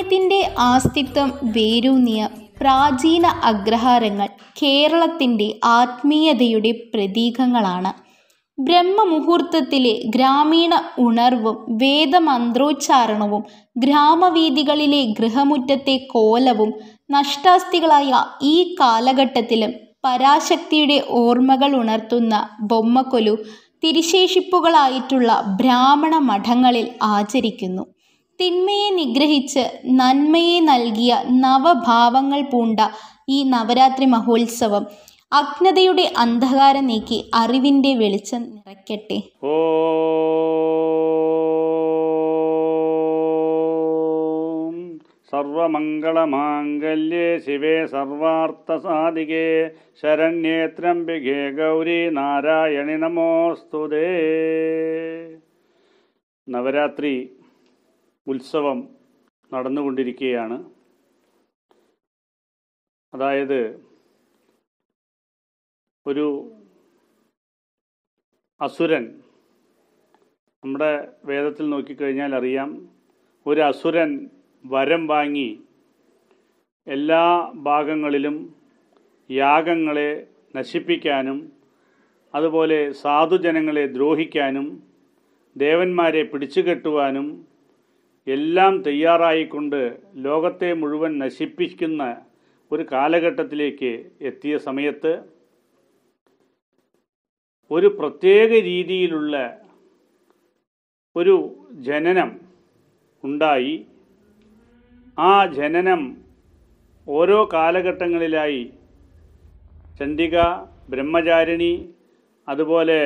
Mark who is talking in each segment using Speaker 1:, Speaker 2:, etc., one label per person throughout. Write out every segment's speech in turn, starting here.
Speaker 1: ചൈതന്യത്തിന്റെ ആസ്തിത്വം വേരൂന്നിയ പ്രാചീന അഗ്രഹാരങ്ങൾ കേരളത്തിന്റെ ആത്മീയതയുടെ പ്രതീകങ്ങളാണ്. ബ്രഹ്മമുഹൂർത്തത്തിലെ ഗ്രാമീണ ഉണർവും വേദമന്ത്രോച്ചാരണവും ഗ്രാമവീതികളിലെ ഗൃഹമുറ്റത്തെ കോലവും നഷ്ടാസ്ഥികളായ ഈ കാലഘട്ടത്തിലും പരാശക്തിയുടെ ഓർമ്മകൾ ഉണർത്തുന്ന ബൊമ്മക്കൊലു തിരിശേഷിപ്പുകളായിട്ടുള്ള ബ്രാഹ്മണ മഠങ്ങളിൽ ആചരിക്കുന്നു. തിന്മയെ നിഗ്രഹിച്ച് നന്മയെ നൽകിയ നവഭാവങ്ങൾ പൂണ്ട ഈ നവരാത്രി മഹോത്സവം അജ്ഞതയുടെ അന്ധകാരം നീക്കി അറിവിന്റെ വെളിച്ചം നിറയ്ക്കട്ടെ.
Speaker 2: ഓം സർവമംഗളമാംഗല്യേ ശിവേ സർവാർത്ഥസാധികേ ശരണ്യേ ത്രംബികേ ഗൗരി നാരായണി നമോസ്തുതേ. നവരാത്രി ഉത്സവം നടന്നുകൊണ്ടിരിക്കുകയാണ്. അതായത് ഒരു അസുരൻ നമ്മുടെ വേദത്തിൽ നോക്കിക്കഴിഞ്ഞാൽ അറിയാം ഒരു അസുരൻ വരം വാങ്ങി എല്ലാ ഭാഗങ്ങളിലും യാഗങ്ങളെ നശിപ്പിക്കാനും അതുപോലെ സാധുജനങ്ങളെ ദ്രോഹിക്കാനും ദേവന്മാരെ പിടിച്ചുകെട്ടുവാനും എല്ലാം തയ്യാറായിക്കൊണ്ട് ലോകത്തെ മുഴുവൻ നശിപ്പിക്കുന്ന ഒരു കാലഘട്ടത്തിലേക്ക് എത്തിയ സമയത്ത് ഒരു പ്രത്യേക രീതിയിലുള്ള ഒരു ജനനം ഉണ്ടായി. ആ ജനനം ഓരോ കാലഘട്ടങ്ങളിലായി ചണ്ഡിക ബ്രഹ്മചാരിണി അതുപോലെ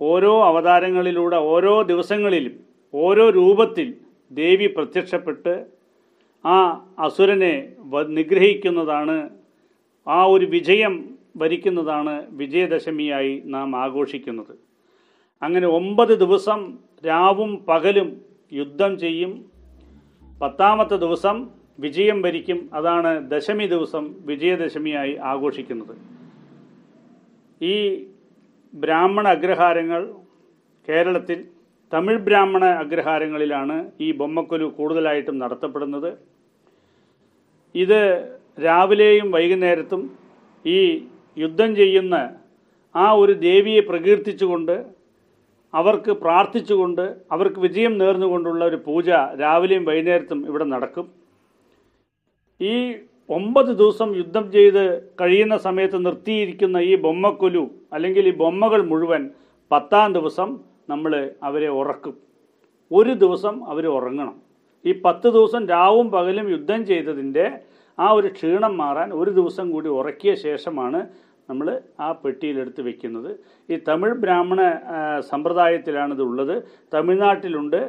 Speaker 2: ഓരോ അവതാരങ്ങളിലൂടെ ഓരോ ദിവസങ്ങളിലും ഓരോ രൂപത്തിൽ ദേവി പ്രത്യക്ഷപ്പെട്ട് ആ അസുരനെ നിഗ്രഹിക്കുന്നതാണ് ആ ഒരു വിജയം ഭരിക്കുന്നതാണ് വിജയദശമിയായി നാം ആഘോഷിക്കുന്നത്. അങ്ങനെ ഒമ്പത് ദിവസം രാവും പകലും യുദ്ധം ചെയ്യും. പത്താമത്തെ ദിവസം വിജയം ഭരിക്കും അതാണ് ദശമി ദിവസം വിജയദശമിയായി ആഘോഷിക്കുന്നത്. ഈ ബ്രാഹ്മണ അഗ്രഹാരങ്ങൾ കേരളത്തിൽ തമിഴ് ബ്രാഹ്മണ അഗ്രഹാരങ്ങളിലാണ് ഈ ബൊമ്മക്കൊലു കൂടുതലായിട്ടും നടത്തപ്പെടുന്നത്. ഇത് രാവിലെയും വൈകുന്നേരത്തും ഈ യുദ്ധം ചെയ്യുന്ന ആ ഒരു ദേവിയെ പ്രകീർത്തിച്ചുകൊണ്ട് അവർക്ക് പ്രാർത്ഥിച്ചുകൊണ്ട് അവർക്ക് വിജയം നേർന്നുകൊണ്ടുള്ള ഒരു പൂജ രാവിലെയും വൈകുന്നേരത്തും ഇവിടെ നടക്കും. ഈ ഒമ്പത് ദിവസം യുദ്ധം ചെയ്ത് കഴിയുന്ന സമയത്ത് നിർത്തിയിരിക്കുന്ന ഈ ബൊമ്മക്കൊലു അല്ലെങ്കിൽ ഈ ബൊമ്മകൾ മുഴുവൻ പത്താം ദിവസം നമ്മൾ അവരെ ഉറക്കും. ഒരു ദിവസം അവർ ഉറങ്ങണം. ഈ പത്ത് ദിവസം രാവും പകലും യുദ്ധം ചെയ്തതിന്റെ ആ ഒരു ക്ഷീണം മാറാൻ ഒരു ദിവസം കൂടി ഉറക്കിയ ശേഷമാണ് നമ്മൾ ആ പെട്ടിയിലെടുത്ത് വെക്കുന്നത്. ഈ തമിഴ് ബ്രാഹ്മണ സമ്പ്രദായത്തിലാണിത് ഉള്ളത് തമിഴ്നാട്ടിലുണ്ട്.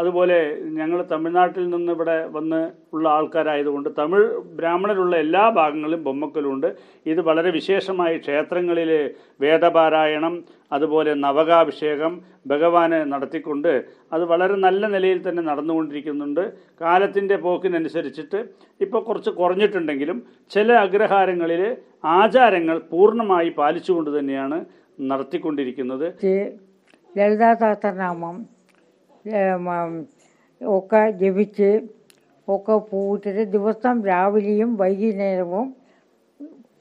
Speaker 2: അതുപോലെ ഞങ്ങൾ തമിഴ്നാട്ടിൽ നിന്ന് ഇവിടെ വന്ന് ഉള്ള ആൾക്കാരായതുകൊണ്ട് തമിഴ് ബ്രാഹ്മണരുള്ള എല്ലാ ഭാഗങ്ങളിലും ബൊമ്മക്കലുണ്ട്. ഇത് വളരെ വിശേഷമായി ക്ഷേത്രങ്ങളിൽ വേദപാരായണം അതുപോലെ നവകാഭിഷേകം ഭഗവാന് നടത്തിക്കൊണ്ട് അത് വളരെ നല്ല നിലയിൽ തന്നെ നടന്നുകൊണ്ടിരിക്കുന്നുണ്ട്. കാലത്തിന്റെ പോക്കിനനുസരിച്ചിട്ട് ഇപ്പോൾ കുറച്ച് കുറഞ്ഞിട്ടുണ്ടെങ്കിലും ചില അഗ്രഹാരങ്ങളിൽ ആചാരങ്ങൾ പൂർണമായി പാലിച്ചുകൊണ്ട് തന്നെയാണ് നടത്തിക്കൊണ്ടിരിക്കുന്നത്.
Speaker 3: ലളിതാ സഹസ്രനാമം ഒക്കെ ജപിച്ച് ഒക്കെ പൂട്ടിട്ട് ദിവസം രാവിലെയും വൈകുന്നേരവും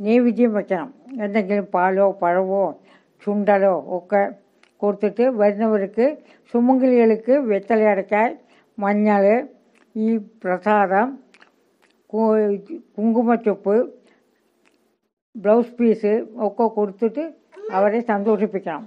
Speaker 3: നൈവേദ്യം വെക്കണം എന്തെങ്കിലും പാലോ പഴവോ ചുണ്ടലോ ഒക്കെ കൊടുത്തിട്ട് വരുന്നവർക്ക് സുമംഗലികൾക്ക് വെത്തലയടക്കാൻ മഞ്ഞൾ ഈ പ്രസാദം കു- കുങ്കുമച്ചൊപ്പ് ബ്ലൗസ് പീസ് ഒക്കെ കൊടുത്തിട്ട് അവരെ സന്തോഷിപ്പിക്കണം